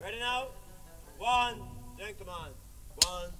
Ready now? One, then come on. One,